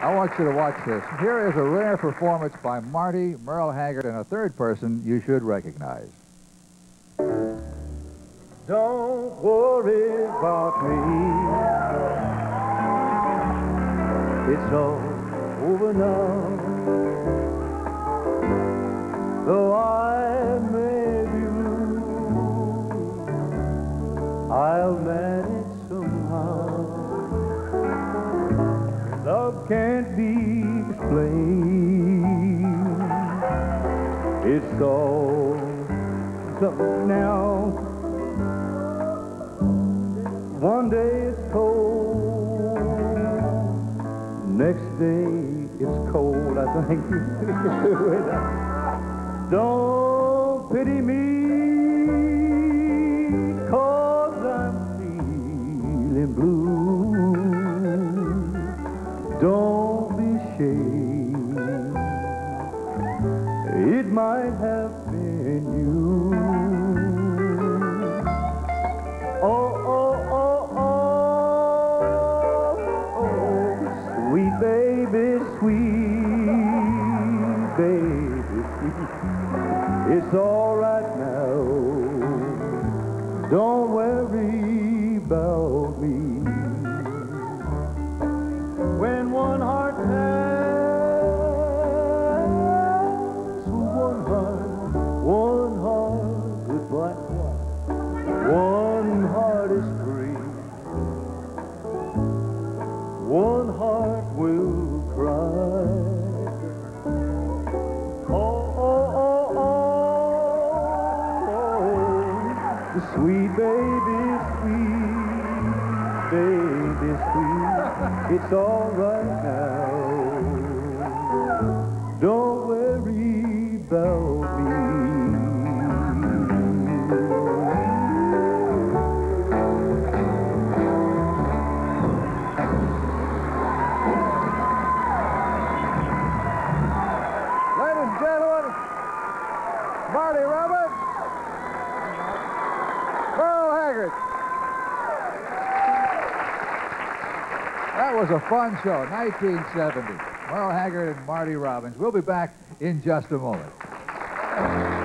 I want you to watch this. Here is a rare performance by Marty, Merle Haggard, and a third person you should recognize. Don't worry about me. It's all over now. Though I may be blue, I'll manage can't be explained. It's all something now. One day it's cold, next day it's cold, I think. Don't might have been you. Oh, oh, oh, oh, oh, sweet baby, sweet baby. It's all right now. Don't worry about me. One heart, heart goodbye. One heart is free. One heart will cry. Oh, oh, oh, oh, oh. The sweet baby, sweet baby, sweet. It's all right now. Ladies and gentlemen, Marty Robbins, Merle Haggard. That was a fun show, 1970. Merle Haggard and Marty Robbins. We'll be back in just a moment. Thank you.